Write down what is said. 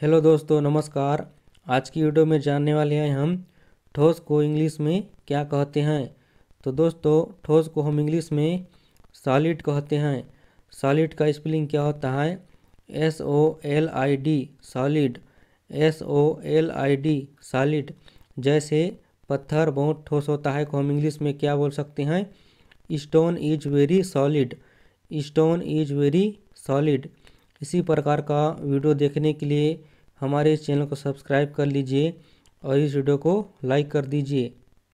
Hello दोस्तों, नमस्कार। आज की वीडियो में जानने वाले हैं हम ठोस को इंग्लिश में क्या कहते हैं। तो दोस्तों, ठोस को हम इंग्लिश में सॉलिड कहते हैं। सॉलिड का स्पेलिंग क्या होता है? S O L I D solid. S O L I D solid. जैसे पत्थर बहुत ठोस होता है को हम इंग्लिश में क्या बोल सकते हैं? Stone is very solid. Stone is very solid. इसी प्रकार का वीडियो देखने के लिए हमारे इस चैनल को सब्सक्राइब कर लीजिए और इस वीडियो को लाइक कर दीजिए।